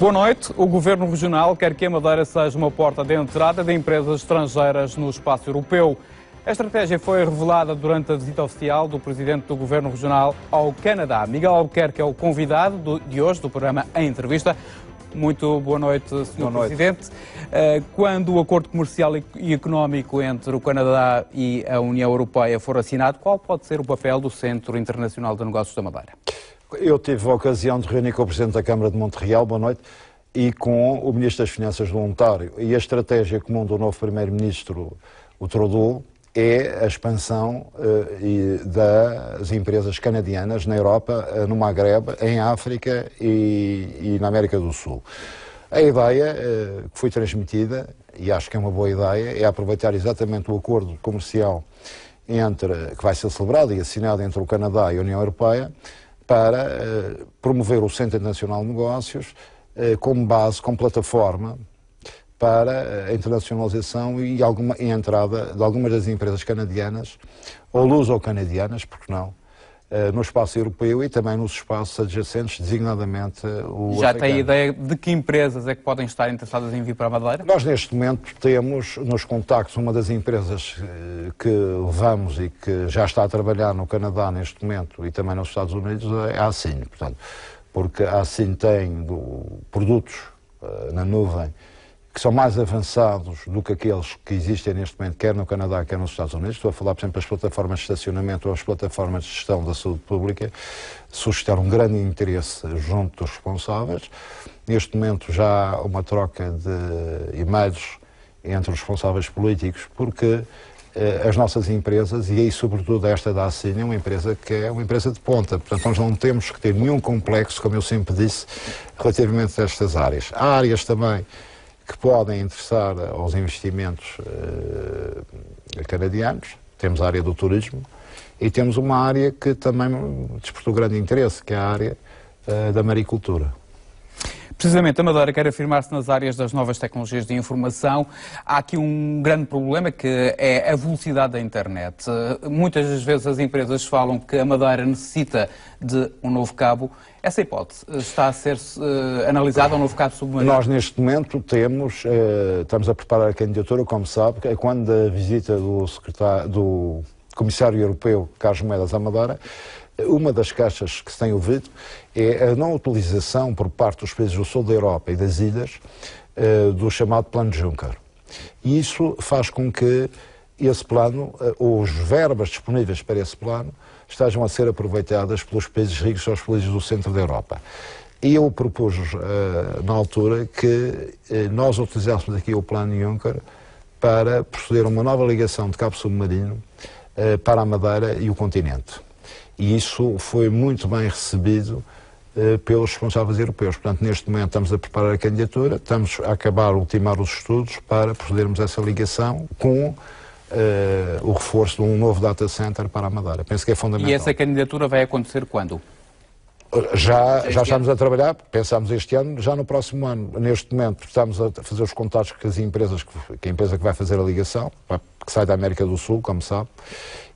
Boa noite. O Governo Regional quer que a Madeira seja uma porta de entrada de empresas estrangeiras no espaço europeu. A estratégia foi revelada durante a visita oficial do Presidente do Governo Regional ao Canadá. Miguel Albuquerque é o convidado de hoje do programa Em Entrevista. Muito boa noite, Sr. Boa noite. Presidente. Eh, quando o acordo comercial e económico entre o Canadá e a União Europeia for assinado, qual pode ser o papel do Centro Internacional de Negócios da Madeira? Eu tive a ocasião de reunir com o Presidente da Câmara de Montreal, boa noite, e com o Ministro das Finanças do Ontário. E a estratégia comum do novo Primeiro-Ministro, o Trudeau, é a expansão uh, das empresas canadianas na Europa, uh, no Maghreb, em África e, e, na América do Sul. A ideia uh, que foi transmitida, e acho que é uma boa ideia, é aproveitar exatamente o acordo comercial entre, que vai ser celebrado e assinado entre o Canadá e a União Europeia para uh, promover o Centro Internacional de Negócios uh, como base, como plataforma para a internacionalização e, alguma, e entrada de algumas das empresas canadianas, ou luso-canadianas, porque não, no espaço europeu e também nos espaços adjacentes, designadamente o Já africano. tem ideia de que empresas é que podem estar interessadas em vir para a Madeira? Nós, neste momento, temos nos contactos uma das empresas que levamos e que já está a trabalhar no Canadá neste momento e também nos Estados Unidos, é a Assine. Portanto, porque a Assine tem do, produtos na nuvem que são mais avançados do que aqueles que existem neste momento, quer no Canadá, quer nos Estados Unidos. Estou a falar, por exemplo, das plataformas de estacionamento ou as plataformas de gestão da saúde pública, suscitaram um grande interesse junto dos responsáveis. Neste momento já há uma troca de e-mails entre os responsáveis políticos, porque eh, as nossas empresas, e aí sobretudo esta da Assine, é uma empresa que é uma empresa de ponta. Portanto, nós não temos que ter nenhum complexo, como eu sempre disse, relativamente a estas áreas. Há áreas também que podem interessar aos investimentos uh, canadianos. Temos a área do turismo e temos uma área que também despertou grande interesse, que é a área uh, da maricultura. Precisamente, a Madeira quer afirmar-se nas áreas das novas tecnologias de informação. Há aqui um grande problema que é a velocidade da internet. Muitas das vezes as empresas falam que a Madeira necessita de um novo cabo. Essa hipótese está a ser uh, analisada, um novo cabo submarino? Nós, neste momento, temos, uh, estamos a preparar a candidatura, como sabe, é quando a visita do, do Comissário Europeu, Carlos Moedas, à uma das caixas que se tem ouvido é a não utilização por parte dos países do sul da Europa e das ilhas uh, do chamado Plano Juncker. E isso faz com que esse plano, ou as verbas disponíveis para esse plano, estejam a ser aproveitadas pelos países ricos ou os países do centro da Europa. E eu propus, uh, na altura, que nós utilizássemos aqui o plano Juncker para proceder a uma nova ligação de cabo submarino para a Madeira e o continente. E isso foi muito bem recebido pelos responsáveis europeus. Portanto, neste momento estamos a preparar a candidatura, estamos a acabar, a ultimar os estudos para procedermos a essa ligação com Uh, o reforço de um novo data center para a Madeira. Penso que é fundamental. E essa candidatura vai acontecer quando? Já, já estamos a trabalhar, pensamos este ano, já no próximo ano. Neste momento estamos a fazer os contatos com as empresas, que a empresa que vai fazer a ligação, que sai da América do Sul, como sabe,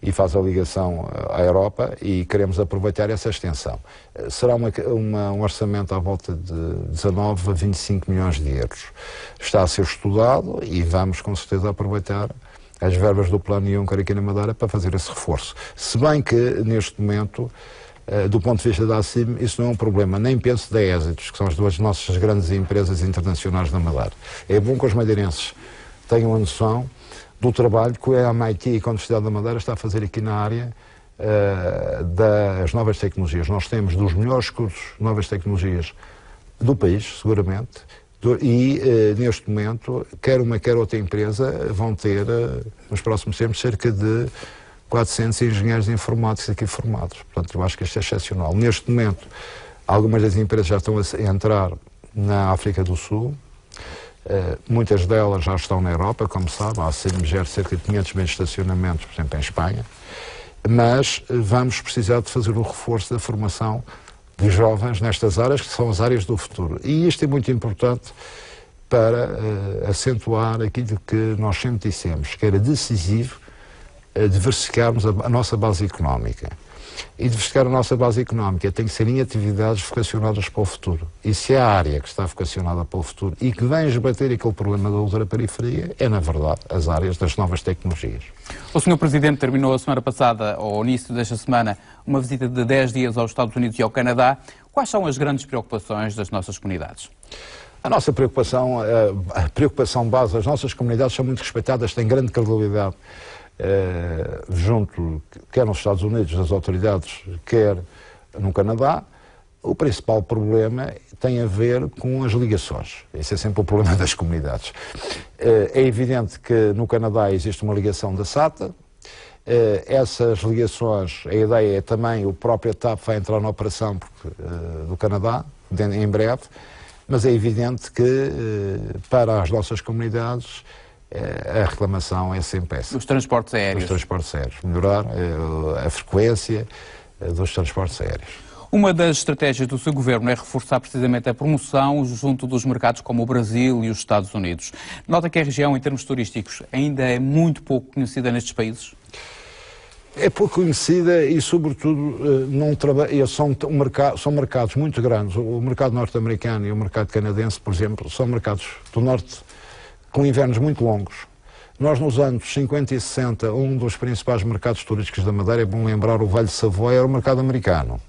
e faz a ligação eh, à Europa e queremos aproveitar essa extensão. Eh, será uma, uma, um orçamento à volta de 19 a 25 milhões de euros. Está a ser estudado e vamos com certeza aproveitar as verbas do Plano Juncker aqui na Madeira para fazer esse reforço. Se bem que, neste momento, uh, do ponto de vista da ACIM, isso não é um problema. Nem penso da Ésito, que são as duas nossas grandes empresas internacionais da Madeira. É bom que os madeirenses tenham a noção do trabalho que a MIT e a Universidade da Madeira está a fazer aqui na área uh, das novas tecnologias. Nós temos dos melhores cursos de novas tecnologias do país, seguramente, e uh, neste momento, quer uma quer outra empresa, vão ter, uh, nos próximos tempos, cerca de 400 engenheiros informáticos aqui formados. Portanto, eu acho que isto é excepcional. Neste momento, algumas das empresas já estão a entrar na África do Sul, Uh, muitas delas já estão na Europa, como sabe, gera cerca de 500 mil estacionamentos, por exemplo, em Espanha, mas vamos precisar de fazer o reforço da formação de jovens nestas áreas, que são as áreas do futuro. E isto é muito importante para uh, acentuar aquilo que nós sempre dissemos, que era decisivo diversificarmos a, a nossa base económica. E diversificar a nossa base económica tem que ser em atividades vocacionadas para o futuro. E se é a área que está vocacionada para o futuro e que vem esbater aquele problema da ultraperiferia, é, na verdade, as áreas das novas tecnologias. O Sr. Presidente terminou a semana passada, ou ao início desta semana, uma visita de 10 dias aos Estados Unidos e ao Canadá. Quais são as grandes preocupações das nossas comunidades? A nossa preocupação, a preocupação base das nossas comunidades são muito respeitadas, têm grande credibilidade eh, junto, quer nos Estados Unidos, das autoridades, quer no Canadá. O principal problema tem a ver com as ligações. Esse é sempre o problema das comunidades. Eh, é evidente que no Canadá existe uma ligação da SATA. Eh, essas ligações, a ideia é também o próprio TAP vai entrar na operação do Canadá, em breve, mas é evidente que para as nossas comunidades eh, a reclamação é sempre essa. Os transportes aéreos. Os transportes aéreos. Melhorar eh, a frequência eh, dos transportes aéreos. Uma das estratégias do seu governo é reforçar precisamente a promoção junto dos mercados como o Brasil e os Estados Unidos. Nota que a região, em termos turísticos, ainda é muito pouco conhecida nestes países? É pouco conhecida e, sobretudo, não trabalha, são, um são mercados muito grandes. O mercado norte-americano e o mercado canadense, por exemplo, são mercados do norte com invernos muito longos. Nós, nos anos 50 e 60, um dos principais mercados turísticos da Madeira, é bom lembrar, o de Savoia, era o mercado americano.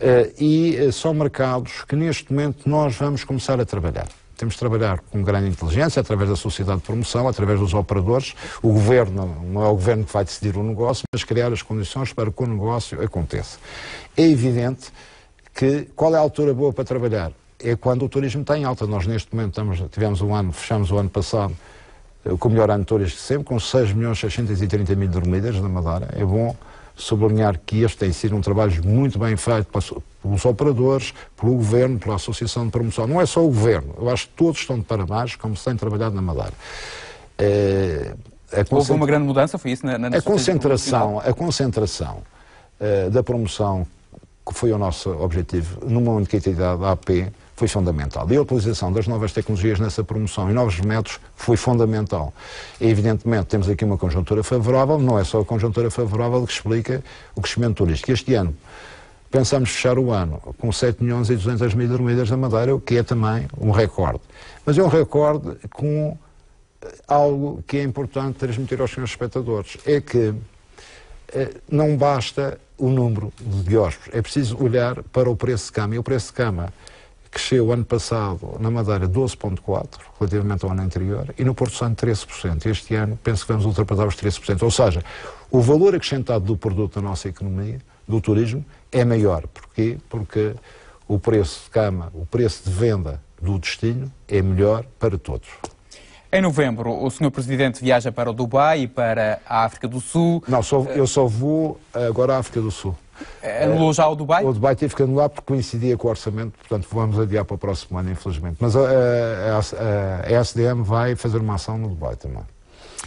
Uh, e uh, são mercados que, neste momento, nós vamos começar a trabalhar. Temos de trabalhar com grande inteligência, através da sociedade de promoção, através dos operadores. O governo, não é o governo que vai decidir o negócio, mas criar as condições para que o negócio aconteça. É evidente que qual é a altura boa para trabalhar? É quando o turismo está em alta. Nós, neste momento, estamos, tivemos um ano, fechamos o ano passado eh, com o melhor ano de turismo de sempre, com 6 milhões 630 mil dormidas na Madeira. É bom sublinhar que este tem sido um trabalho muito bem feito pelos operadores, pelo Governo, pela Associação de Promoção. Não é só o Governo, eu acho que todos estão de parabéns como se tem trabalhado na Madeira. É, Houve uma grande mudança, foi isso? Na, na a, concentração, a concentração uh, da promoção, que foi o nosso objetivo, numa única entidade, a AP, foi fundamental. E a utilização das novas tecnologias nessa promoção e novos métodos foi fundamental. E, evidentemente, temos aqui uma conjuntura favorável, não é só a conjuntura favorável que explica o crescimento turístico. Este ano, pensamos fechar o ano com 7 milhões e 200 mil dormidas na Madeira, o que é também um recorde. Mas é um recorde com eh, algo que é importante transmitir aos senhores espectadores. É que eh, não basta o número de hóspedes, é preciso olhar para o preço de cama. E o preço de cama cresceu ano passado na Madeira 12,4%, relativamente ao ano anterior, e no Porto Santo 13%. Este ano penso que vamos ultrapassar os 13%. Ou seja, o valor acrescentado do produto da nossa economia, do turismo, é maior. Porquê? Porque o preço de cama, o preço de venda do destino é melhor para todos. Em novembro, o Sr. Presidente viaja para o Dubai e para a África do Sul. Não, só, eu só vou agora à África do Sul. Anulou já o Dubai? O Dubai teve que anular porque coincidia com o orçamento, portanto vamos adiar para o próximo ano, infelizmente. Mas a, a, a, a SDM vai fazer uma ação no Dubai também.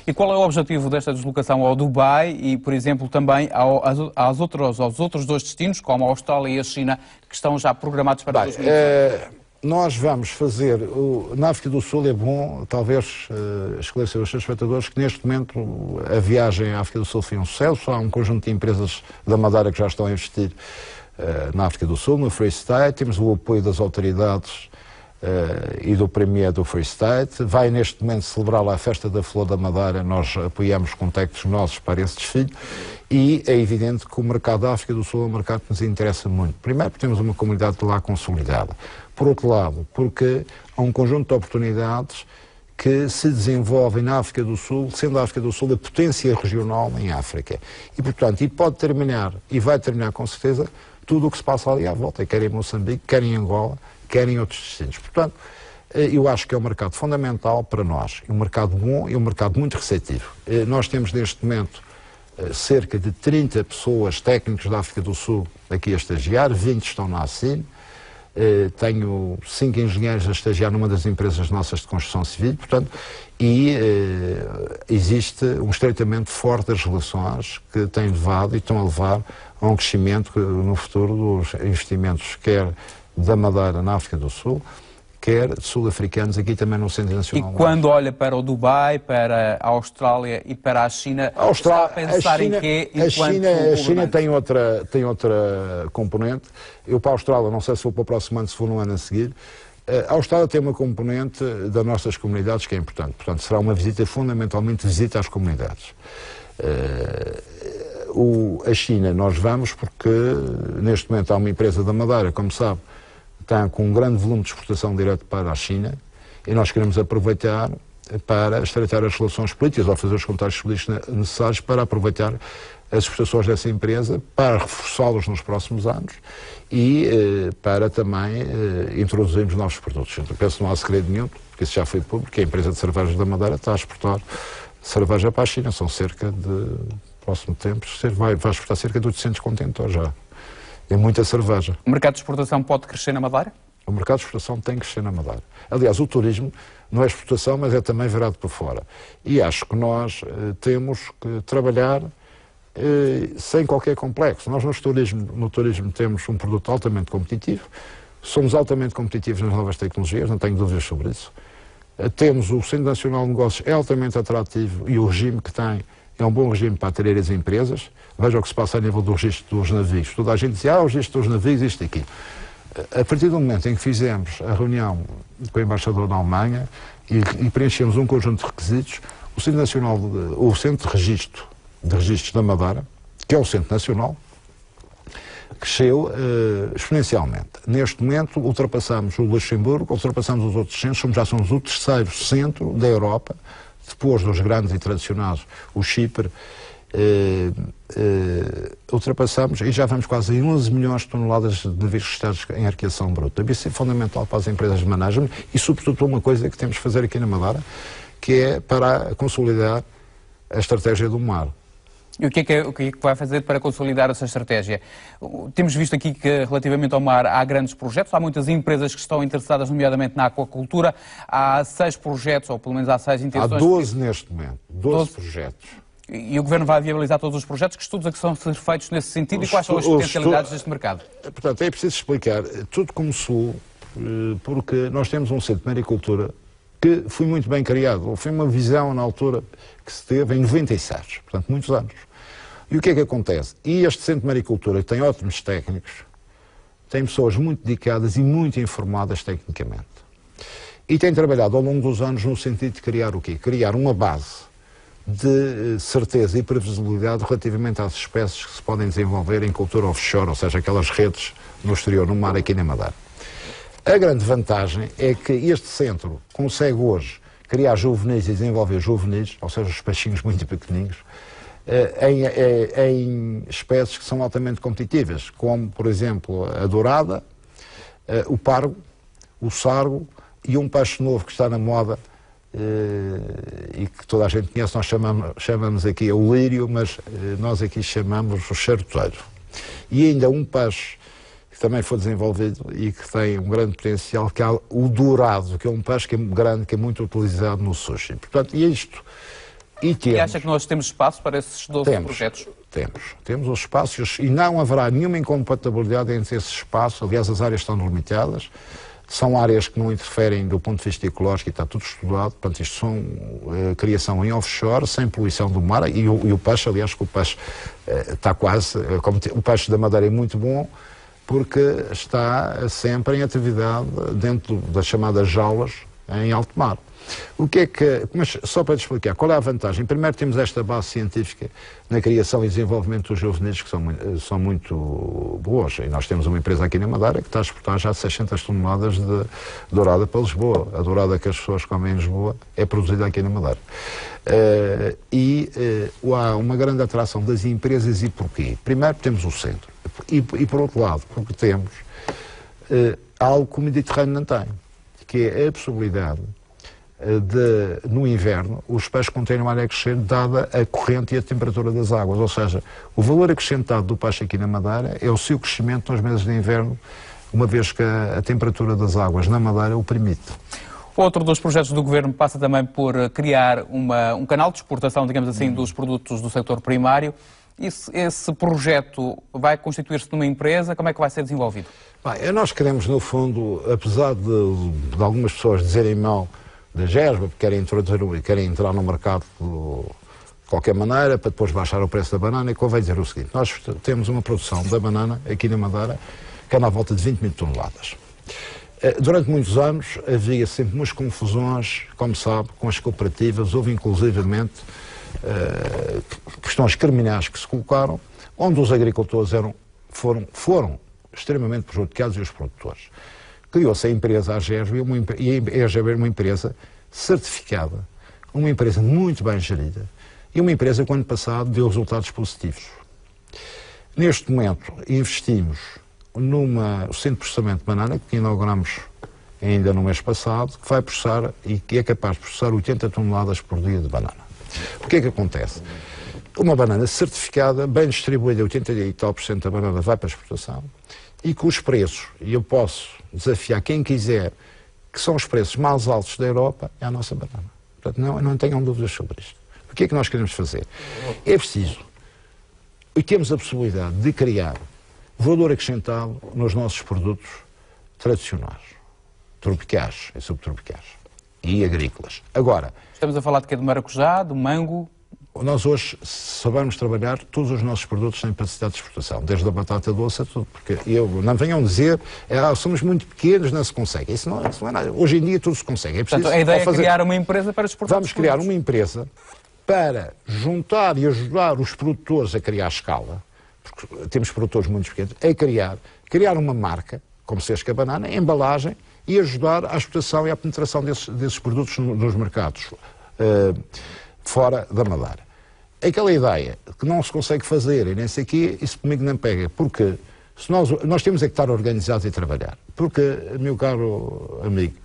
E qual é o objetivo desta deslocação ao Dubai e, por exemplo, também ao, aos, outros, aos outros dois destinos, como a Austrália e a China, que estão já programados para Bem, 2020? Nós vamos fazer, o, na África do Sul é bom, talvez, uh, esclarecer aos seus espectadores que neste momento a viagem à África do Sul foi um sucesso, há um conjunto de empresas da Madeira que já estão a investir uh, na África do Sul, no Free State, temos o apoio das autoridades uh, e do Premier do Free State, vai neste momento celebrar a Festa da Flor da Madeira, nós apoiamos contactos nossos para esse desfile, e é evidente que o mercado da África do Sul é um mercado que nos interessa muito. Primeiro porque temos uma comunidade lá consolidada. Por outro lado, porque há um conjunto de oportunidades que se desenvolvem na África do Sul, sendo a África do Sul a potência regional em África. E, portanto, e pode terminar, e vai terminar com certeza, tudo o que se passa ali à volta, quer em Moçambique, quer em Angola, quer em outros destinos. Portanto, eh, eu acho que é um mercado fundamental para nós, um mercado bom e um mercado muito receptivo. Eh, nós temos neste momento eh, cerca de 30 pessoas técnicos da África do Sul aqui a estagiar, 20 estão na ACIN, eh, tenho cinco engenheiros a estagiar numa das empresas nossas de construção civil, portanto, e uh, existe um estreitamento forte das relações que tem levado e estão a levar a um crescimento no futuro dos investimentos, quer da Madeira na África do Sul, quer sul-africanos aqui também no Centro Nacional. E quando olha para o Dubai, para a Austrália e para a China, a Austrália, está a pensar a China, em quê? A China, a China tem, outra, tem outra componente. Eu para a Austrália, não sei se vou para o próximo ano, se for no ano a seguir, eh, a Austrália tem uma componente das nossas comunidades que é importante. Portanto, será uma visita, fundamentalmente, visita às comunidades. Uh, o, a China, nós vamos porque neste momento há uma empresa da Madeira, como sabe, está com um grande volume de exportação direto para a China e nós queremos aproveitar para estreitar as relações políticas ou fazer os comentários políticos necessários para aproveitar as exportações dessa empresa, para reforçá-los nos próximos anos e eh, para também eh, introduzirmos novos produtos. Eu penso que não há segredo nenhum, porque isso já foi público, que a empresa de cervejas da Madeira está a exportar cerveja para a China. São cerca de, próximo tempo, vai, vai exportar cerca de 800 contentores já. É muita cerveja. O mercado de exportação pode crescer na Madeira? O mercado de exportação tem que crescer na Madeira. Aliás, o turismo não é exportação, mas é também virado para fora. E acho que nós eh, temos que trabalhar eh, sem qualquer complexo. Nós no turismo, no turismo temos um produto altamente competitivo, somos altamente competitivos nas novas tecnologias, não tenho dúvidas sobre isso. Eh, temos o Centro Nacional de Negócios, é altamente atrativo e o regime que tem é um bom regime para atrair as empresas. Veja o que se passa a nível do registro dos navios. Toda a gente diz, ah, o registro dos navios, isto aqui. A partir do momento em que fizemos a reunião com o embaixador da Alemanha e, e preenchemos um conjunto de requisitos, o Centro Nacional, de, o Centro de Registro de Registros da Madeira, que é o Centro Nacional, cresceu uh, exponencialmente. Neste momento, ultrapassamos o Luxemburgo, ultrapassamos os outros centros, já somos o terceiro centro da Europa depois dos grandes e tradicionais, o Chipre, eh, eh, ultrapassamos e já vamos quase em 11 milhões de toneladas de registrados em arqueação bruta. Isso é fundamental para as empresas de management e, sobretudo, uma coisa que temos de fazer aqui na Madeira, que é para consolidar a estratégia do mar. E o que, é que, o que, é que vai fazer para consolidar essa estratégia? Temos visto aqui que, relativamente ao mar, há grandes projetos, há muitas empresas que estão interessadas, nomeadamente na aquacultura. Há seis projetos, ou pelo menos há seis intenções. Há 12 que... neste momento, 12, 12, projetos. E o Governo vai viabilizar todos os projetos? Que estudos é que são ser feitos nesse sentido os e quais são as potencialidades deste mercado? Portanto, é preciso explicar. Tudo começou eh, porque nós temos um centro de maricultura que foi muito bem criado. Foi uma visão na altura que se teve em 96, portanto, muitos anos. E o que é que acontece? E este Centro de Maricultura, que tem ótimos técnicos, tem pessoas muito dedicadas e muito informadas tecnicamente. E tem trabalhado ao longo dos anos no sentido de criar o quê? Criar uma base de eh, certeza e previsibilidade relativamente às espécies que se podem desenvolver em cultura offshore, ou seja, aquelas redes no exterior, no mar, aqui na Madeira. A grande vantagem é que este centro consegue hoje criar juvenis e desenvolver juvenis, ou seja, os peixinhos muito pequenininhos, eh, em, eh, em, espécies que são altamente competitivas, como, por exemplo, a dourada, eh, o pargo, o sargo e um peixe novo que está na moda e que toda a gente conhece, nós chamamos, chamamos aqui o lírio, mas nós aqui chamamos o charuteiro. E ainda um peixe também foi desenvolvido e que tem um grande potencial, que é o dourado, que é um peixe que é grande, que é muito utilizado no sushi. Portanto, e isto... E, temos, e acha que nós temos espaço para esses 12 temos, projetos? Temos. Temos os espaços e não haverá nenhuma incompatibilidade entre esses espaços. Aliás, as áreas estão delimitadas. São áreas que não interferem do ponto de vista ecológico e está tudo estudado. Portanto, isto são uh, criação em offshore, sem poluição do mar. E o, e o peixe, aliás, que o peixe uh, está quase. Uh, como o peixe da Madeira é muito bom, porque está sempre em atividade dentro das chamadas jaulas em alto mar. O que é que, mas só para te explicar, qual é a vantagem? Primeiro temos esta base científica na criação e desenvolvimento dos juvenis que são, são muito boas. E nós temos uma empresa aqui na Madeira que está a exportar já 600 toneladas de dourada para Lisboa. A dourada que as pessoas comem em Lisboa é produzida aqui na Madeira. Uh, e uh, há uma grande atração das empresas e porquê? Primeiro temos o centro. E, e por outro lado, porque temos uh, algo que o Mediterrâneo não tem, que é a possibilidade eh, de, no inverno, os peixes continuarem a crescer dada a corrente e a temperatura das águas. Ou seja, o valor acrescentado do peixe aqui na Madeira é o seu crescimento nos meses de inverno, uma vez que a, a temperatura das águas na Madeira o permite. Outro dos projetos do Governo passa também por criar uma, um canal de exportação, digamos assim, dos produtos do setor primário. Esse, esse projeto vai constituir-se numa empresa? Como é que vai ser desenvolvido? Bem, nós queremos, no fundo, apesar de, de algumas pessoas dizerem mal da GERBA, porque querem, introduzir, querem entrar no mercado de qualquer maneira, para depois baixar o preço da banana, e convém dizer o seguinte, nós temos uma produção da banana aqui na Madeira que anda à volta de 20 mil toneladas. Eh, durante muitos anos havia sempre umas confusões, como sabe, com as cooperativas, houve inclusivamente questões criminais que se colocaram, onde os agricultores eram, foram, foram extremamente prejudicados e os produtores. Criou-se a empresa AGESB e a AGESB é uma empresa certificada, uma empresa muito bem gerida e uma empresa que, ano passado, deu resultados positivos. Neste momento, investimos numa centro de processamento de banana, que inauguramos ainda no mês passado, que vai processar e que é capaz de processar 80 toneladas por dia de banana. O que é que acontece? Uma banana certificada, bem distribuída, 80 e tal por cento da banana vai para exportação, e com os preços, e eu posso desafiar quem quiser, que são os preços mais altos da Europa, é a nossa banana. Portanto, não, não tenham dúvidas sobre isto. O que é que nós queremos fazer? É preciso, e temos a possibilidade de criar valor acrescentado nos nossos produtos tradicionais, tropicais e subtropicais e agrícolas. Agora. Estamos a falar de que? De maracujá, de mango? Nós hoje sabemos trabalhar, todos os nossos produtos têm capacidade de exportação, desde a batata doce a tudo, porque eu, não venham dizer, é, ah, somos muito pequenos, não se consegue. Isso não, isso não, é nada. Hoje em dia tudo se consegue. É Portanto, a ideia é criar uma empresa para exportar Vamos criar uma empresa para juntar e ajudar os produtores a criar escala, porque temos produtores muito pequenos, a criar, criar uma marca, como se a banana, embalagem, e ajudar à exportação e à penetração desses, desses produtos nos mercados uh, fora da Madeira. Aquela ideia que não se consegue fazer e nem sei quê, isso comigo não pega, porque se nós, nós temos é que estar organizados e trabalhar. Porque, meu caro amigo,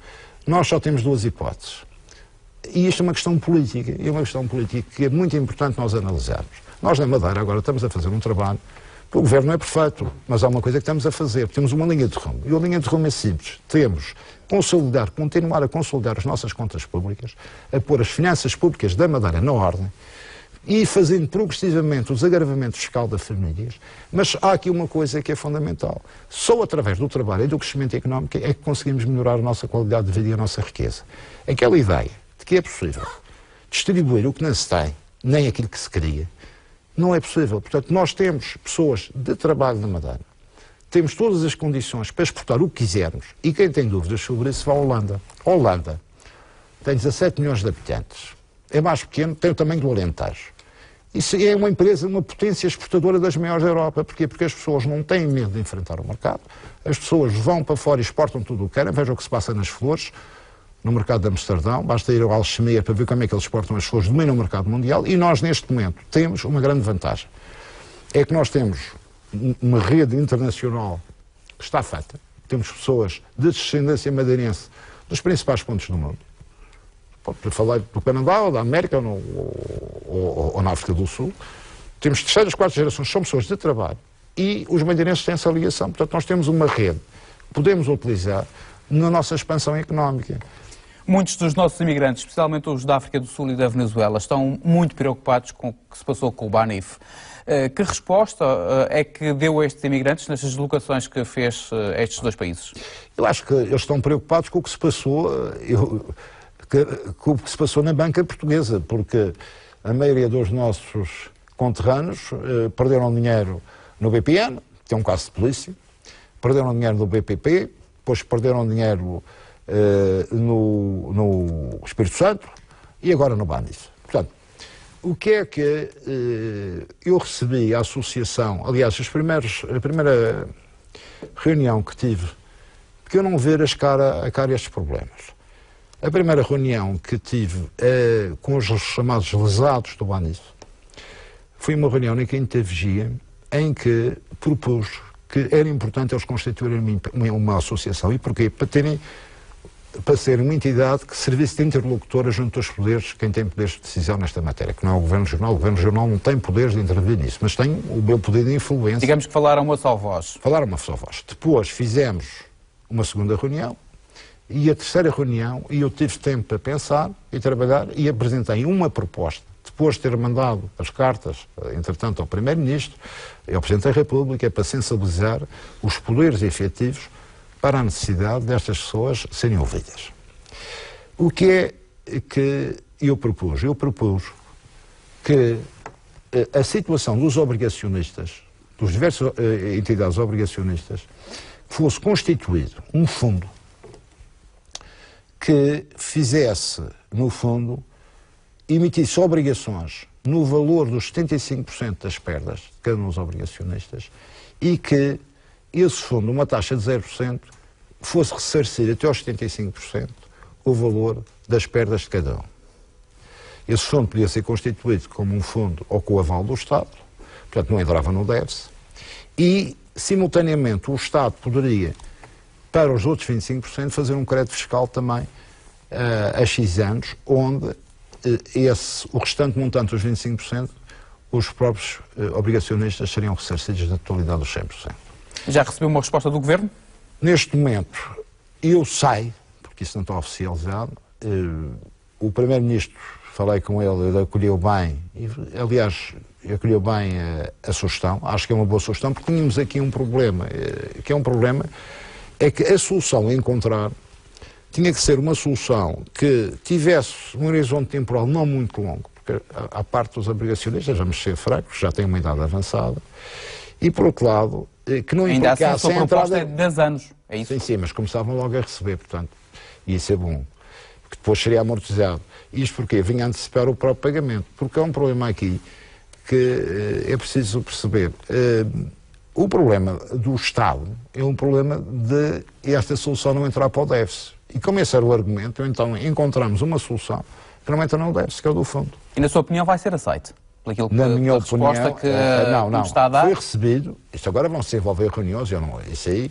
nós só temos duas hipóteses. E isto é uma questão política, e é uma questão política que é muito importante nós analisarmos. Nós na Madeira agora estamos a fazer um trabalho o governo não é perfeito, mas há uma coisa que estamos a fazer. Temos uma linha de rumo. E a linha de rumo é simples. Temos consolidar, continuar a consolidar as nossas contas públicas, a pôr as finanças públicas da Madeira na ordem e fazendo progressivamente o desagravamento fiscal das famílias. Mas há aqui uma coisa que é fundamental. Só através do trabalho e do crescimento económico é que conseguimos melhorar a nossa qualidade de vida e a nossa riqueza. Aquela ideia de que é possível distribuir o que não se tem, nem aquilo que se queria, não é possível. Portanto, nós temos pessoas de trabalho na Madeira, temos todas as condições para exportar o que quisermos e quem tem dúvidas sobre isso vai à Holanda. A Holanda tem 17 milhões de habitantes, é mais pequeno, tem o tamanho do Alentejo. Isso é uma empresa, uma potência exportadora das maiores da Europa. Porquê? Porque as pessoas não têm medo de enfrentar o mercado, as pessoas vão para fora e exportam tudo o que querem, vejam o que se passa nas flores, no mercado de Amsterdão, basta ir ao Alchemia para ver como é que eles exportam as flores, dominam o mercado mundial e nós, neste momento, temos uma grande vantagem. É que nós temos uma rede internacional que está feita, temos pessoas de descendência madeirense dos principais pontos do mundo. Falar do Canadá, ou da América, ou, ou, ou, ou na África do Sul. Temos terceiras, quartas gerações, são pessoas de trabalho e os madeirenses têm essa ligação. Portanto, nós temos uma rede que podemos utilizar na nossa expansão económica. Muitos dos nossos imigrantes, especialmente os da África do Sul e da Venezuela, estão muito preocupados com o que se passou com o Banif. Eh, que resposta eh, é que deu a estes imigrantes nestas deslocações que fez eh, a estes dois países? Eu acho que eles estão preocupados com o que se passou, eu, que, com o que se passou na banca portuguesa, porque a maioria dos nossos conterrâneos perderam dinheiro no BPN, que é um caso de polícia, perderam dinheiro no BPP, depois perderam dinheiro eh, no, no Espírito Santo e agora no Bandis. Portanto, o que é que uh, eu recebi a associação, aliás, a primeira reunião que tive, porque eu não as cara, a cara estes problemas. A primeira reunião que tive uh, com os chamados lesados do Bandis foi uma reunião na Quinta Vigia em que propus que era importante eles constituírem uma, uma associação. E porquê? Para terem para ser uma entidade que servisse de interlocutora junto aos poderes, quem tem poderes de decisão nesta matéria, que não é o Governo Regional. O Governo Regional não tem poderes de intervir nisso, mas tem o meu poder de influência. Digamos que falaram uma só voz. Falaram uma só voz. Depois fizemos uma segunda reunião e a terceira reunião, e eu tive tempo para pensar e trabalhar, e apresentei uma proposta de depois de ter mandado as cartas, entretanto, ao Primeiro-Ministro e ao Presidente da República, para sensibilizar os poderes efetivos para a necessidade destas pessoas serem ouvidas. O que é que eu propus? Eu propus que eh, a situação dos obrigacionistas, dos diversos eh, entidades obrigacionistas, fosse constituído um fundo que fizesse, no fundo, emitisse obrigações no valor dos 75% das perdas de cada um dos obrigacionistas e que esse fundo, uma taxa de 0%, fosse ressarcir até aos 75% o valor das perdas de cada um. Esse fundo podia ser constituído como um fundo ou com o aval do Estado, portanto não entrava no DEVS, e, simultaneamente, o Estado poderia, para os outros 25%, fazer um crédito fiscal também uh, a X anos, onde esse, o restante montante dos 25%, os próprios uh, obrigacionistas seriam ressarcidos na totalidade dos 100%. Já recebeu uma resposta do Governo? Neste momento, eu sei, porque isso não está oficializado, uh, o Primeiro-Ministro, falei com ele, ele acolheu bem, aliás, acolheu bem a, a, sugestão, acho que é uma boa sugestão, porque tínhamos aqui um problema, uh, que é um problema, é que a solução a encontrar tinha que ser uma solução que tivesse um horizonte temporal não muito longo, porque a, a parte dos obrigacionistas, vamos ser francos, já têm uma idade avançada, e por outro lado, eh, que não Ainda assim, a sua proposta entrada... é de 10 anos, é isso? Sim, sim, mas começavam logo a receber, portanto, e isso é bom, porque depois seria amortizado. Isto porque vinha antecipar o próprio pagamento, porque há um problema aqui que eh, é preciso perceber. Uh, o problema do Estado é um problema de esta solução não entrar para o déficit. E como esse era o argumento, então encontramos uma solução que não entra no déficit, que é o do fundo. E na sua opinião vai ser aceito? Na minha opinião, que uh, não, não, está a dar? foi recebido, isto agora vão se envolver reuniões, eu não, isso aí,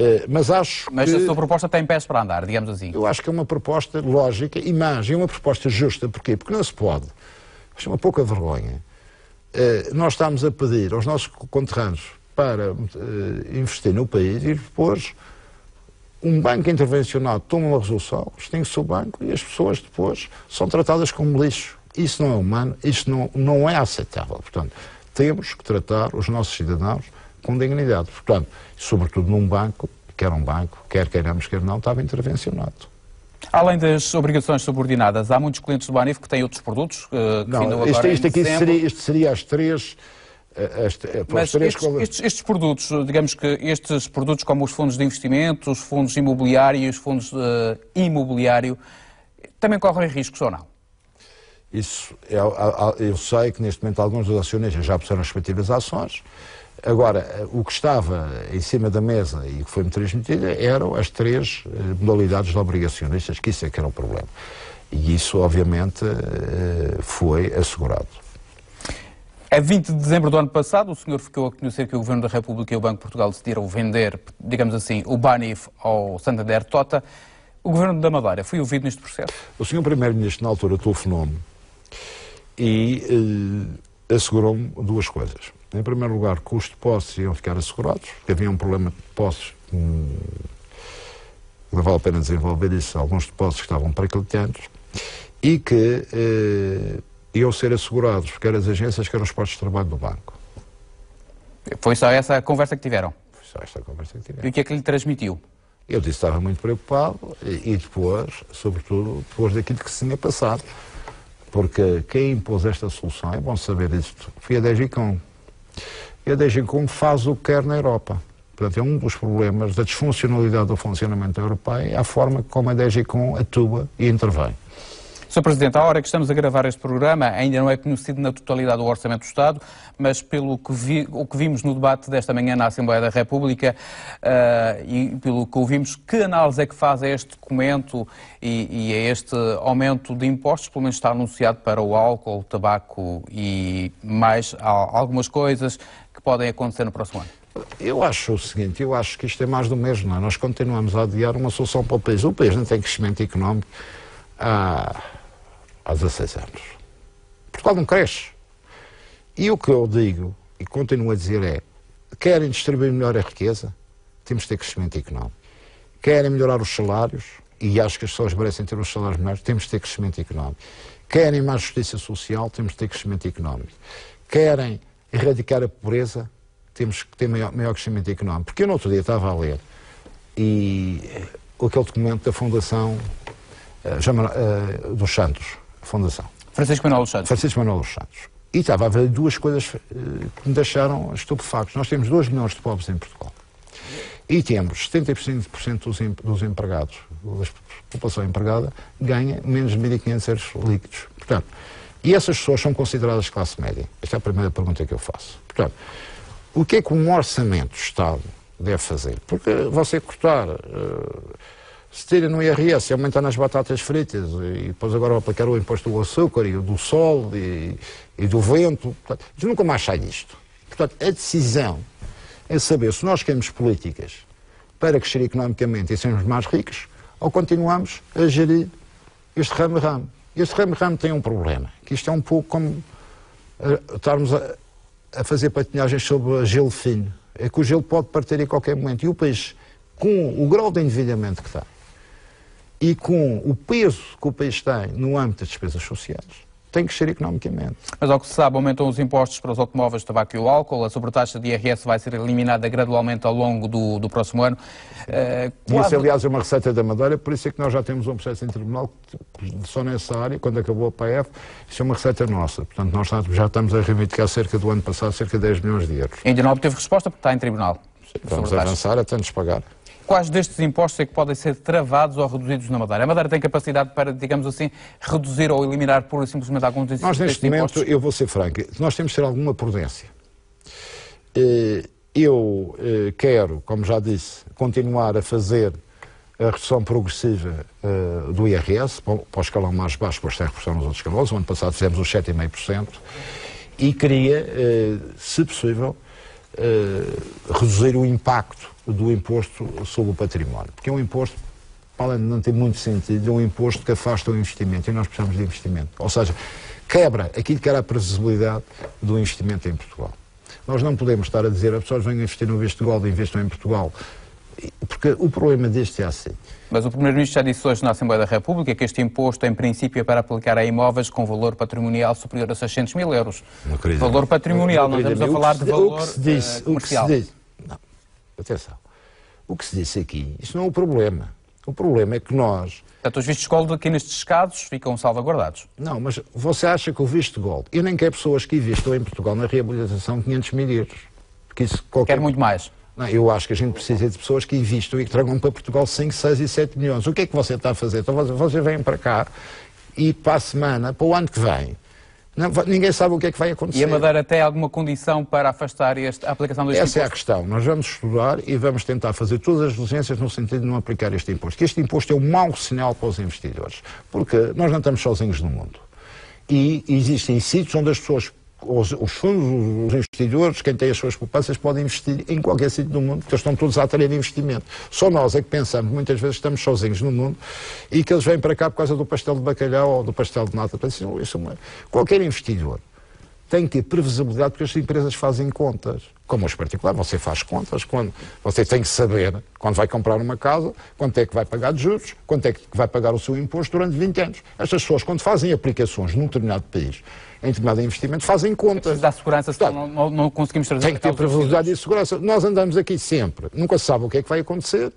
uh, mas acho mas que... a sua proposta tem pés para andar, digamos assim. Eu acho que é uma proposta lógica e mais, é uma proposta justa, porquê? Porque não se pode, isto é uma pouca vergonha, uh, nós estamos a pedir aos nossos conterrâneos para investir no país e depois um banco intervencional toma uma resolução, extingue-se o banco e as pessoas depois são tratadas como lixo. Isso não é humano, isso não, não é aceitável. Portanto, temos que tratar os nossos cidadãos com dignidade. Portanto, sobretudo num banco, quer um banco, quer queiramos, quer não, estava intervencionado. Além das obrigações subordinadas, há muitos clientes do Banif que têm outros produtos? Uh, que não, isto, isto aqui seria, isto seria as três é, Mas estes, estes, estes, produtos, digamos que estes produtos como os fundos de investimento, os fundos imobiliários, os fundos uh, imobiliário, também correm riscos ou não? Isso, eu, eu sei que neste momento alguns dos acionistas já puseram as respectivas ações. Agora, o que estava em cima da mesa e que foi-me transmitido eram as três eh, modalidades de obrigacionistas, que isso é que era o problema. E isso, obviamente, eh, foi assegurado. A 20 de dezembro do ano passado, o senhor ficou a conhecer que o Governo da República e o Banco de Portugal decidiram vender, digamos assim, o Banif ao Santander Tota. O Governo da Madeira foi ouvido neste processo? O senhor Primeiro-Ministro, na altura, telefonou-me e eh, assegurou-me duas coisas. Em primeiro lugar, que os depósitos iam ficar assegurados, que havia um problema de depósitos, hum, não vale a pena desenvolver isso, alguns depósitos que estavam para clientes, e que eh, iam ser assegurados, quer as agências, quer os postos de trabalho do banco. Foi só essa a conversa que tiveram? Foi só esta conversa que tiveram. E o que é que lhe transmitiu? Eu disse que estava muito preocupado e depois, sobretudo, depois daquilo que se tinha passado. Porque quem impôs esta solução, é bom saber isto, foi a DGCOM. E a DGCOM faz o que quer na Europa. Portanto, é um dos problemas da disfuncionalidade do funcionamento europeu, é a forma como a DGCOM atua e intervém. Sr. Presidente, à hora que estamos a gravar este programa, ainda não é conhecido na totalidade o Orçamento do Estado, mas pelo que, vi, o que vimos no debate desta manhã na Assembleia da República uh, e pelo que ouvimos, que análise é que faz a este documento e, e a este aumento de impostos? Pelo menos está anunciado para o álcool, o tabaco e mais algumas coisas que podem acontecer no próximo ano. Eu acho o seguinte, eu acho que isto é mais do mesmo, é? Nós continuamos a adiar uma solução para o país. O país não tem crescimento económico. Ah, há 16 anos. Portugal não cresce. E o que eu digo, e continuo a dizer, é: querem distribuir melhor a riqueza? Temos de ter crescimento económico. Querem melhorar os salários? E acho que as pessoas merecem ter os salários melhores? Temos de ter crescimento económico. Querem mais justiça social, temos que ter crescimento económico. Querem erradicar a pobreza, temos que ter maior, maior crescimento económico. Porque eu no outro dia estava a ler e eh, aquele documento da Fundação uh, uh, dos Santos, Fundação. Francisco Manuel dos Santos. Francisco Manuel dos Santos. E estava a ver duas coisas uh, que me deixaram estupefactos. Nós temos 2 milhões de pobres em Portugal. E temos 70% dos, em, dos empregados, da população empregada, ganha menos de 1.500 euros líquidos. Portanto, e essas pessoas são consideradas classe média? Esta é a primeira pergunta que eu faço. Portanto, o que é que um orçamento do Estado deve fazer? Porque você cortar, uh, se tira no IRS, aumentar nas batatas fritas e depois agora aplicar o imposto do açúcar e do sol e, e do vento, portanto, nunca mais sai disto. Portanto, a decisão é saber se nós queremos políticas para crescer economicamente e sermos mais ricos ou continuamos a gerir este ramo-ramo. Este ramo-ramo tem um problema, que isto é um pouco como uh, estarmos a, a fazer patinhagens sobre gelo fino. É que o gelo pode partir em qualquer momento. E o país, com o grau de endividamento que tem e com o peso que o país tem no âmbito das despesas sociais, tem que ser economicamente. Mas, ao que se sabe, aumentam os impostos para os automóveis, tabaco e o álcool, a sobretaxa de IRS vai ser eliminada gradualmente ao longo do, do próximo ano. Uh, quase... Isso, aliás, é uma receita da Madeira, por isso é que nós já temos um processo em tribunal só nessa área, quando acabou a PF, isso é uma receita nossa. Portanto, nós já estamos a reivindicar cerca do ano passado cerca de 10 milhões de euros. Ainda não obteve resposta porque está em tribunal. Sim, vamos avançar até nos pagar. Quais destes impostos é que podem ser travados ou reduzidos na Madeira? A Madeira tem capacidade para, digamos assim, reduzir ou eliminar pura e simplesmente alguns destes Nós, neste momento, impostos? eu vou ser franco, nós temos de ter alguma prudência. Eh, eu eh, quero, como já disse, continuar a fazer a redução progressiva uh, do IRS para o escalão mais baixo, depois tem redução nos outros escalões. O ano passado fizemos os 7,5% e queria, uh, se possível, uh, reduzir o impacto do imposto sobre o património. Porque é um imposto, além de não ter muito sentido, é um imposto que afasta o investimento e nós precisamos de investimento. Ou seja, quebra aquilo que era a previsibilidade do investimento em Portugal. Nós não podemos estar a dizer as pessoas venham investir no Gold e investam em Portugal. Porque o problema deste é assim. Mas o Primeiro-Ministro já disse hoje na Assembleia da República que este imposto, em princípio, é para aplicar a imóveis com valor patrimonial superior a 600 mil euros. Não valor patrimonial, não, estamos a falar de valor o que se diz, uh, comercial. O que se diz, não, atenção. O que se disse aqui, isso não é o problema. O problema é que nós... Portanto, os vistos gold aqui nestes casos ficam salvaguardados. Não, mas você acha que o visto gold... Eu nem quero pessoas que investam em Portugal na reabilitação 500 mil euros. Porque isso qualquer... Quer muito mais. Não, eu acho que a gente precisa de pessoas que investam e que tragam para Portugal 5, 6 e 7 milhões. O que é que você está a fazer? Então você vem para cá e para a semana, para o ano que vem, não, ninguém sabe o que é que vai acontecer. E a Madeira tem alguma condição para afastar este, a aplicação deste Essa imposto? é a questão. Nós vamos estudar e vamos tentar fazer todas as diligências no sentido de não aplicar este imposto. Que este imposto é um mau sinal para os investidores. Porque nós não estamos sozinhos no mundo. E existem sítios onde as pessoas os, os, fundos, os investidores, quem tem as suas poupanças, podem investir em qualquer sítio do mundo, porque eles estão todos a atrair investimento. Só nós é que pensamos, muitas vezes estamos sozinhos no mundo, e que eles vêm para cá por causa do pastel de bacalhau ou do pastel de nata. Isso, isso, é qualquer investidor tem que ter previsibilidade porque as empresas fazem contas. Como os particulares, você faz contas, quando você tem que saber, quando vai comprar uma casa, quanto é que vai pagar de juros, quanto é que vai pagar o seu imposto durante 20 anos. Estas pessoas, quando fazem aplicações num determinado país, em determinado investimento, fazem contas. Dá segurança, senão não, não, não conseguimos trazer... Tem que ter previsibilidade e segurança. Nós andamos aqui sempre, nunca se sabe o que é que vai acontecer,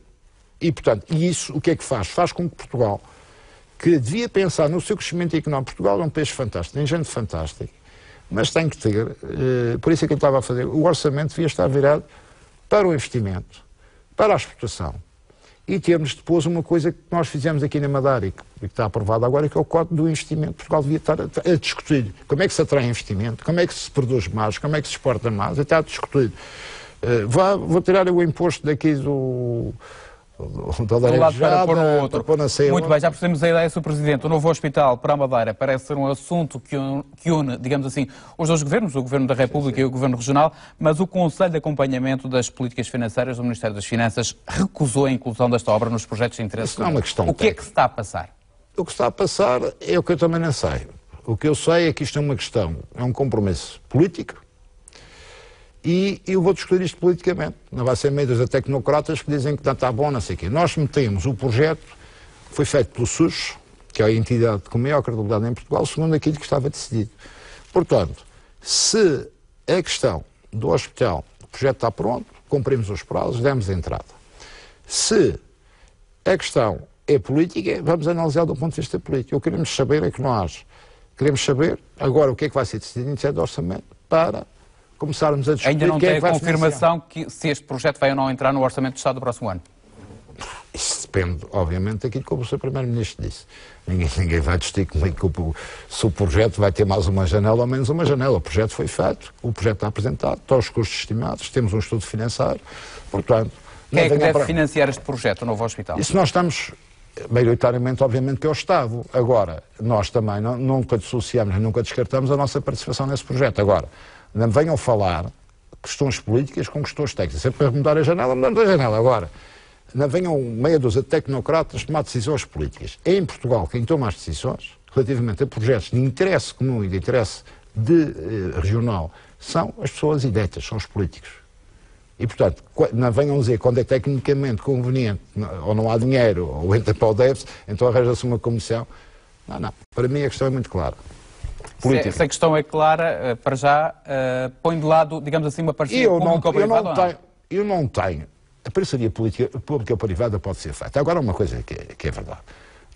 e, portanto, e isso o que é que faz? Faz com que Portugal, que devia pensar no seu crescimento económico, Portugal é um país fantástico, tem gente fantástica, mas tem que ter, eh, por isso é que eu estava a fazer, o orçamento devia estar virado para o investimento, para a exportação. E temos depois uma coisa que nós fizemos aqui na Madeira e que, que está aprovada agora, que é o Código do Investimento. Portugal devia estar a, a, discutir como é que se atrai investimento, como é que se produz mais, como é que se exporta mais, está a discutir. Uh, vou tirar o imposto daqui do do lado para no outro. Muito bem, já percebemos a ideia, Sr. Presidente. O novo hospital para a Madeira parece ser um assunto que une, que une, digamos assim, os dois governos, o Governo da República sim, sim. e o Governo Regional, mas o Conselho de Acompanhamento das Políticas Financeiras do Ministério das Finanças recusou a inclusão desta obra nos projetos de interesse. Isso não é uma questão O que técnica. é que se está a passar? O que está a passar é o que eu também não sei. O que eu sei é que isto é uma questão, é um compromisso político, e eu vou discutir isto politicamente. Não vai ser meio de tecnocratas que dizem que não está bom, não sei o quê. Nós metemos o projeto, foi feito pelo SUS, que é a entidade com maior credibilidade em Portugal, segundo aquilo que estava decidido. Portanto, se a questão do hospital, o projeto está pronto, cumprimos os prazos, demos entrada. Se a questão é política, vamos analisar do ponto de vista político. O que queremos saber é que nós queremos saber agora o que é que vai ser decidido em sede de orçamento para começarmos a discutir Ainda não quem tem é a confirmação que se este projeto vai ou não entrar no Orçamento do Estado do próximo ano. Isso depende, obviamente, daquilo que o Sr. Primeiro-Ministro disse. Ninguém, ninguém vai discutir comigo o, se o projeto vai ter mais uma janela ou menos uma janela. O projeto foi feito, o projeto está apresentado, estão os custos estimados, temos um estudo financeiro, portanto... Quem é que deve para- financiar este projeto, o novo hospital? Isso nós estamos, maioritariamente, obviamente, que é o Estado. Agora, nós também não, nunca dissociamos, nunca descartamos a nossa participação nesse projeto. Agora, não venham falar questões políticas com questões técnicas. Sempre para mudar a janela, mudamos a janela. Agora, não venham meia dúzia de tecnocratas tomar decisões políticas. É em Portugal quem toma as decisões, relativamente a projetos de interesse comum e de interesse de, eh, regional, são as pessoas eleitas, são os políticos. E, portanto, não venham dizer quando é tecnicamente conveniente, ou não há dinheiro, ou entra para o déficit, então arranja-se uma comissão. Não, não. Para mim a questão é muito clara. Se, Política. se a questão é clara, eh, para já, eh, põe de lado, digamos assim, uma parceria pública ou não tenho, eu não tenho. A parceria política, pública ou privada pode ser feita. Agora, uma coisa que é, que é verdade.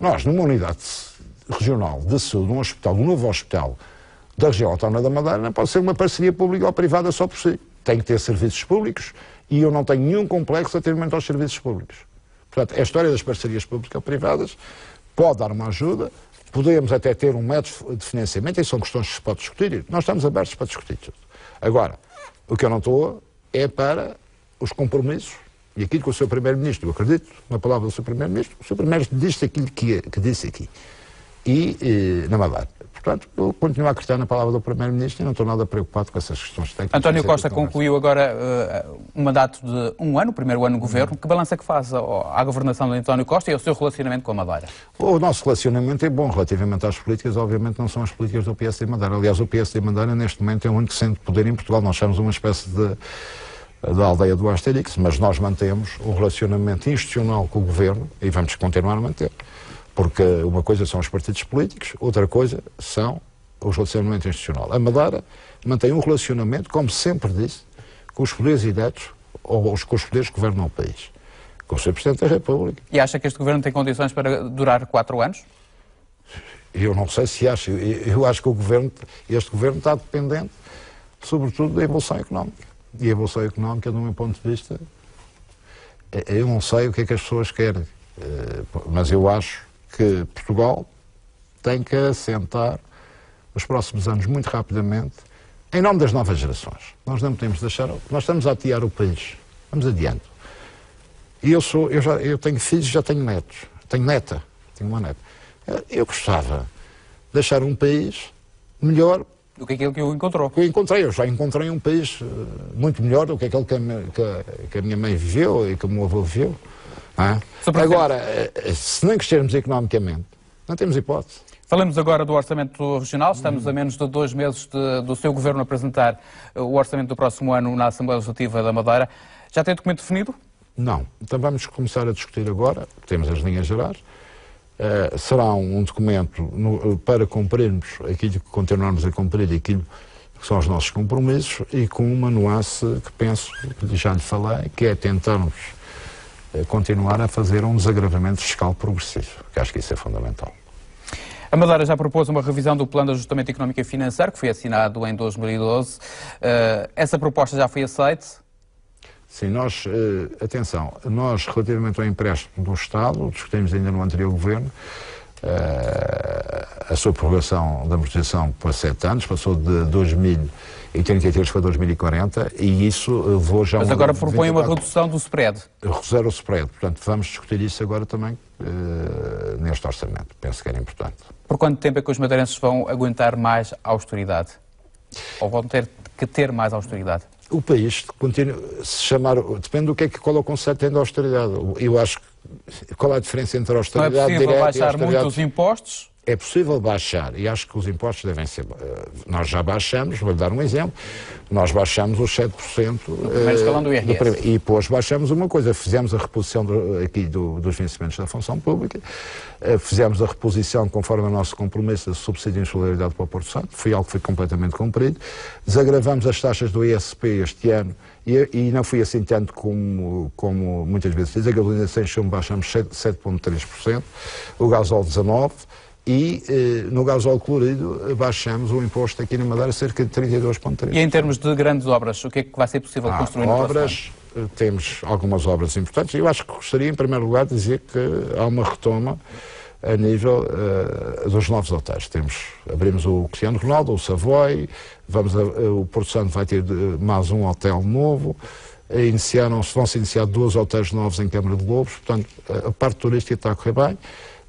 Nós, numa unidade regional de saúde, um hospital, um novo hospital da região autónoma da Madeira, não pode ser uma parceria pública ou privada só por si. Tem que ter serviços públicos e eu não tenho nenhum complexo relativamente aos serviços públicos. Portanto, a história das parcerias públicas ou privadas pode dar uma ajuda, podemos até ter um método de financiamento, e são questões que se pode discutir. Nós estamos abertos para discutir tudo. Agora, o que eu não estou é para os compromissos e aquilo que o Sr. Primeiro-Ministro, eu acredito na palavra do Sr. Primeiro-Ministro, o Sr. Primeiro-Ministro disse aquilo que, que disse aqui. E eh, na Madeira. Portanto, eu continuo a acreditar na palavra do Primeiro-Ministro e não estou nada preocupado com essas questões técnicas. António Costa concluiu agora eh, um mandato de um ano, o primeiro ano no governo. Que balança que faz à governação de António Costa e ao seu relacionamento com a Madeira? O nosso relacionamento é bom relativamente às políticas, obviamente não são as políticas do PSD Madeira. Aliás, o PSD Madeira neste momento é o único centro de poder em Portugal. Nós somos uma espécie de da aldeia do Asterix, mas nós mantemos o relacionamento institucional com o governo e vamos continuar a manter. Porque uma coisa são os partidos políticos, outra coisa são o relacionamento institucional. A Madeira mantém um relacionamento, como sempre disse, com os poderes eleitos ou os- com os poderes que governam o país. Com o Sr. Presidente da República, E acha que este governo tem condições para durar quatro anos? Eu não sei se acho, eu, acho que o governo, este governo está dependente, sobretudo, da evolução económica. E a evolução económica, do meu ponto de vista, eh, eu não sei o que é que as pessoas querem, eh, mas eu acho que Portugal tem que assentar os próximos anos muito rapidamente, em nome das novas gerações. Nós não podemos deixar, nós estamos a adiar o país. Vamos adiante. E eu sou, eu já, eu tenho filhos, já tenho netos, tenho neta, tenho uma neta. Eu gostava de deixar um país melhor Do que aquilo que o encontrou. que eu encontrei. Eu já encontrei um país eh, muito melhor do que aquele que a- que a minha mãe viveu e que o meu avô viveu. Não. Agora, eh, se nem crescermos economicamente, não temos hipótese. Falamos agora do Orçamento Regional. Estamos a menos de dois meses de- do seu governo apresentar eh, o orçamento do próximo ano na Assembleia Legislativa da Madeira. Já tem documento definido? Não. Então vamos começar a discutir agora, temos as linhas gerais. Eh, será um documento no- para cumprirmos aquilo que continuarmos a cumprir, aquilo que são os nossos compromissos e com uma nuance que penso, que já lhe falei, que é tentarmos eh, continuar a fazer um desagravamento fiscal progressivo, que acho que isso é fundamental. A Madeira já propôs uma revisão do Plano de Ajustamento Económico e Financeiro, que foi assinado em 2012. Eh, essa proposta já foi aceita? Sim, nós, eh, atenção, nós relativamente ao empréstimo do Estado, discutimos ainda no anterior governo, eh, a sua prorrogação da amortização para sete anos, passou de 2033 para 2040 e isso levou já Mas agora propõe uma 24 redução do spread. Reduzir o spread. Portanto, vamos discutir isso agora também eh, neste orçamento. Penso que era importante. Por quanto tempo é que os madeirenses vão aguentar mais austeridade? Ou vão ter que ter mais austeridade? O país continua, se chamar, depende do que é que, qual é o conceito de austeridade. Eu acho que, qual é a diferença entre a Não é austeridade possível direta e a baixar austeridade muito os impostos é possível baixar, e acho que os impostos devem ser. Eh, nós já baixamos, vou-lhe dar um exemplo, nós baixamos os 7%. No primeiro escalão do IRS. Do, e depois baixamos uma coisa, fizemos a reposição do, aqui do, dos vencimentos da função pública, eh, fizemos a reposição conforme o nosso compromisso de subsídio de solidariedade para o Porto Santo, foi algo que foi completamente cumprido, desagravamos as taxas do ISP este ano e, e, não fui assim tanto como, como muitas vezes diz. A gasolina sem chumbo baixamos 7,3%, o gasóleo 19%, e eh, no gasóleo colorido baixamos o imposto aqui na Madeira cerca de 32,3%. E em termos de grandes obras, o que é que vai ser possível ah, construir no Obras, eh, temos algumas obras importantes. Eu acho que gostaria, em primeiro lugar, de dizer que há uma retoma a nível uh, dos novos hotéis. Temos, abrimos o Cristiano Ronaldo, o Savoy, vamos a, o Porto Santo vai ter mais um hotel novo, iniciaram-se, vão-se iniciar dois hotéis novos em Câmara de Lobos, portanto, a parte turística está a correr bem.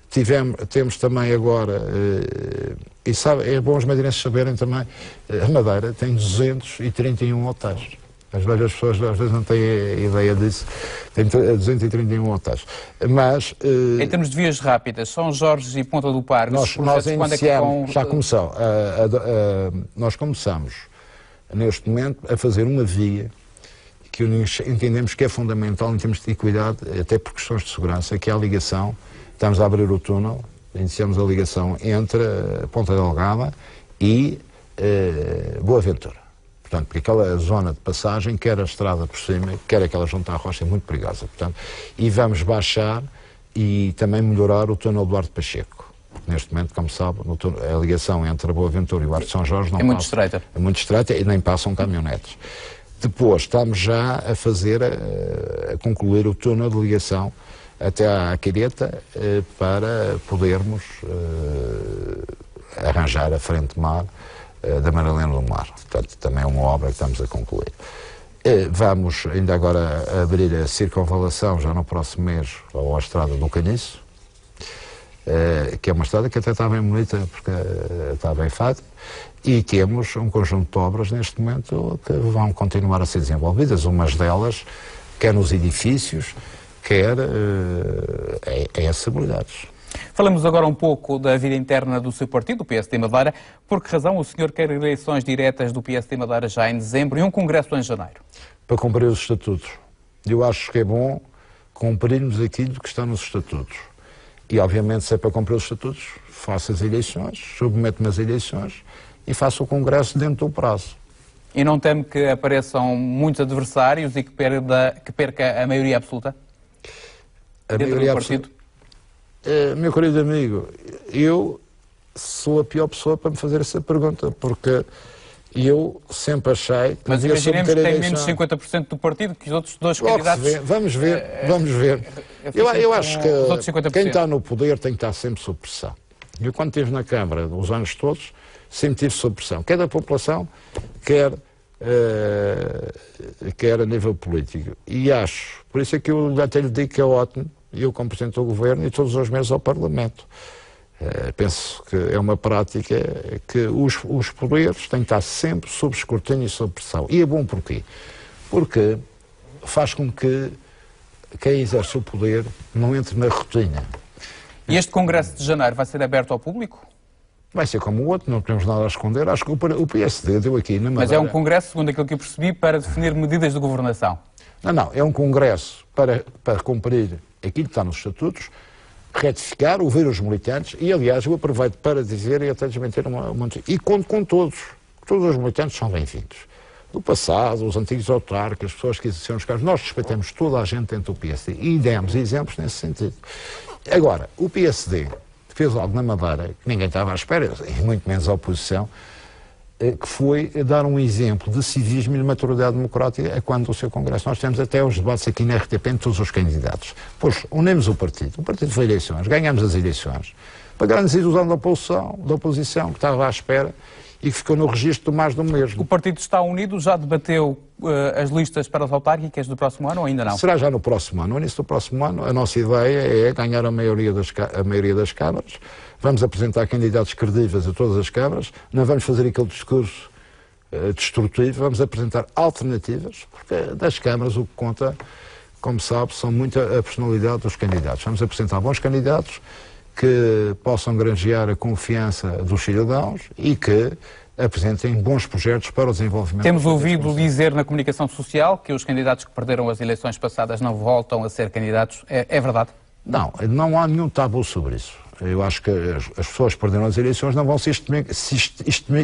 Tivemos, temos também agora, uh, e sabe, é bom os madeirenses saberem também, a Madeira tem 231 hotéis. As velhas pessoas às vezes não têm ideia disso. Tem 231 hotéis. Mas. Uh, em termos de vias rápidas, São Jorge e Ponta do Parque, nós, nós iniciamos, é com... já começou. Uh, uh, nós começamos, neste momento, a fazer uma via que entendemos que é fundamental em termos de equidade, até por questões de segurança, que é a ligação Estamos a abrir o túnel, iniciamos a ligação entre a Ponta Delgada e eh, Boa Ventura. Portanto, porque aquela zona de passagem, quer a estrada por cima, quer aquela junta à rocha, é muito perigosa. Portanto, e vamos baixar e também melhorar o túnel do Arte Pacheco. Neste momento, como sabe, túnel, a ligação entre a Boa Ventura e o Arte São Jorge não é muito passa, estreita. É muito estreita e nem passam caminhonetes. Depois, estamos já a fazer, a, a concluir o túnel de ligação até à Quireta eh, para podermos eh, arranjar a frente mar eh, da Madalena do Mar. Portanto, também é uma obra que estamos a concluir. Vamos ainda agora abrir a circunvalação já no próximo mês a estrada do Caniço, que é uma estrada que até está bem bonita porque está bem feita e temos um conjunto de obras neste momento que vão continuar a ser desenvolvidas, umas delas quer nos edifícios, quer em acessibilidades. Falamos agora um pouco da vida interna do seu partido, o PSD Madeira. Por que razão o senhor quer eleições diretas do PSD Madeira já em dezembro e um congresso em janeiro? Para cumprir os estatutos. Eu acho que é bom cumprirmos aquilo que está nos estatutos. E, obviamente, se é para cumprir os estatutos, faço as eleições, submeto-me às eleições e faço o congresso dentro do prazo. E não teme que apareçam muitos adversários e que perca, que perca a maioria absoluta? a maioria partido? É, meu querido amigo, eu sou a pior pessoa para me fazer essa pergunta, porque eu sempre achei que Mas imaginemos que tem menos de 50% do partido que os outros dois Logo candidatos... Vê. Vamos ver, é, vamos ver. Eu, eu acho que quem está no poder tem que estar sempre sob pressão. Eu, quando estive na Câmara, os anos todos, sempre tive sob pressão, quer da população, quer, uh, quer a nível político. E acho, por isso é que eu até lhe digo que é ótimo eu como Presidente do Governo e todos os meses ao Parlamento. Uh, penso que é uma prática que os, os poderes têm que estar sempre sob escrutínio e sob pressão. E é bom porquê? Porque faz com que quem exerce o poder não entre na rotina. E este Congresso de Janeiro vai ser aberto ao público? Vai ser como o outro, não temos nada a esconder. Acho que o PSD deu aqui na Madeira... Mas é um Congresso, segundo aquilo que eu percebi, para definir medidas de governação. Não, não. É um Congresso para, para cumprir aquilo que está nos estatutos, retificar, ouvir os militantes e, aliás, eu aproveito para dizer e até desmentir uma, uma e conto com todos. Todos os militantes são bem-vindos. Do passado, os antigos autarcas, as pessoas que exerceram os cargos, nós respeitamos toda a gente dentro do PSD e demos exemplos nesse sentido. Agora, o PSD fez algo na Madeira que ninguém estava à espera, e muito menos a oposição, que foi dar um exemplo de civismo e de maturidade democrática quando o seu Congresso. Nós temos até os debates aqui na RTP entre todos os candidatos. Pois, unimos o partido. O partido foi eleições, ganhamos as eleições. Para grande desilusão da oposição, da oposição, que estava à espera e que ficou no registro mais do mesmo. O partido está unido, já debateu uh, as listas para as autárquicas do próximo ano ou ainda não? Será já no próximo ano. No início do próximo ano, a nossa ideia é ganhar a maioria das, a maioria das câmaras vamos apresentar candidatos credíveis a todas as câmaras, não vamos fazer aquele discurso uh, destrutivo, vamos apresentar alternativas, porque das câmaras o que conta, como sabe, são muito a personalidade dos candidatos. Vamos apresentar bons candidatos que possam granjear a confiança dos cidadãos e que apresentem bons projetos para o desenvolvimento. Temos ouvido dizer na comunicação social que os candidatos que perderam as eleições passadas não voltam a ser candidatos. É, é verdade? Não, não há nenhum tabu sobre isso. Eu acho que as, as pessoas que perderam as eleições não vão ser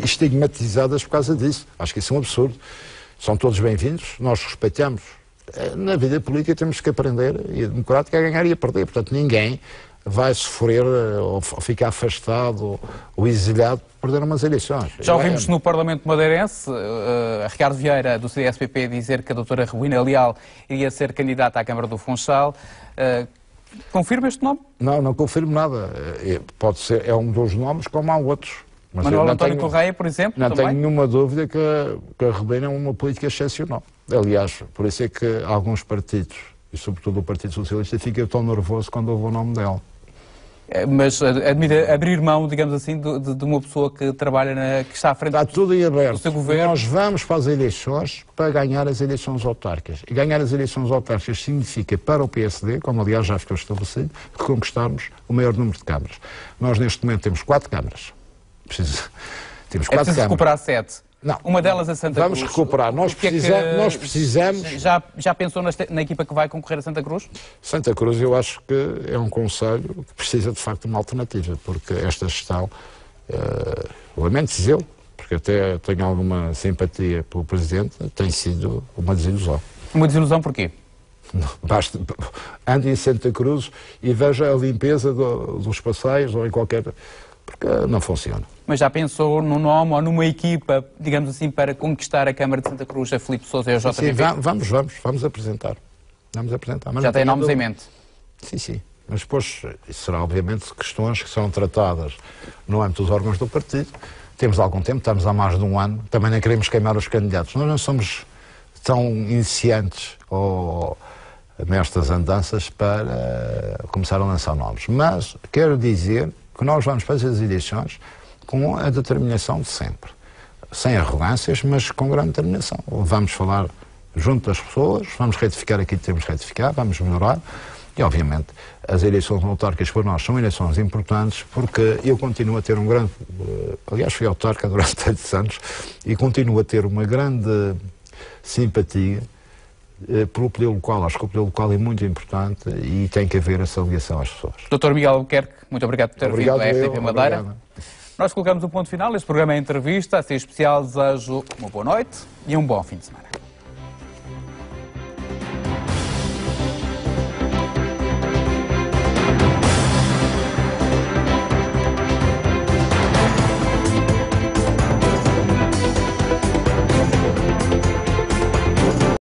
estigmatizadas por causa disso. Acho que isso é um absurdo. São todos bem-vindos, nós respeitamos. Eh, na vida política temos que aprender, e a democrática é ganhar e a perder. Portanto, ninguém vai sofrer eh, ou ficar afastado ou exilhado por perder umas eleições. Já ouvimos no Parlamento madeirense uh, Ricardo Vieira, do CDSPP, dizer que a doutora Ruína Leal iria ser candidata à Câmara do Funchal. Uh, confirma este nome? Não, não confirmo nada. Pode ser, é um dos nomes, como há outros. Mas Manuel António tenho, Correia, por exemplo, Não também? tenho nenhuma dúvida que, que a Rebena é uma política excepcional. Aliás, por isso é que alguns partidos, e sobretudo o Partido Socialista, fica tão nervoso quando ouve o nome dela. É, mas admira, abrir mão, digamos assim, de, de, uma pessoa que trabalha, na, que está à frente está tudo em aberto. do seu governo. Nós vamos para as eleições para ganhar as eleições autárquicas. E ganhar as eleições autárquicas significa, para o PSD, como aliás já ficou estabelecido, conquistarmos o maior número de câmaras. Nós, neste momento, temos quatro câmaras. Preciso, temos é quatro é preciso câmaras. recuperar sete. Não. Uma delas a Santa Vamos Cruz. Vamos recuperar. Nós, precisa, é que, nós precisamos. Já, já pensou na, na, equipa que vai concorrer a Santa Cruz? Santa Cruz, eu acho que é um conselho que precisa de facto de uma alternativa, porque esta gestão, uh, lamento dizê-lo, porque até tenho alguma simpatia pelo Presidente, tem sido uma desilusão. Uma desilusão porquê? Basta, ande em Santa Cruz e veja a limpeza do, dos passeios ou em qualquer. porque não funciona mas já pensou num nome ou numa equipa, digamos assim, para conquistar a Câmara de Santa Cruz, a Filipe Sousa e ao JPP? Sim, vamos, vamos, vamos apresentar. Vamos apresentar. Já tem nomes em mente? Sim, sim. Mas depois, isso será obviamente questões que são tratadas no âmbito dos órgãos do partido. Temos algum tempo, estamos há mais de um ano, também nem queremos queimar os candidatos. Nós não somos tão iniciantes ou mestres andanças para começar a lançar nomes. Mas quero dizer que nós vamos fazer as eleições com a determinação de sempre. Sem arrogâncias, mas com grande determinação. Vamos falar junto das pessoas, vamos retificar aquilo que temos que retificar, vamos melhorar. E, obviamente, as eleições autárquicas para nós são eleições importantes porque eu continuo a ter um grande. Eh, aliás, fui autarca durante tantos anos e continuo a ter uma grande simpatia eh, pelo poder local. Acho que o poder local é muito importante e tem que haver essa ligação às pessoas. Dr. Miguel Albuquerque, muito obrigado por ter obrigado vindo à RTP Madeira. Obrigado. Nós colocamos o ponto final. Este programa é entrevista. A ser especial, desejo uma boa noite e um bom fim de semana.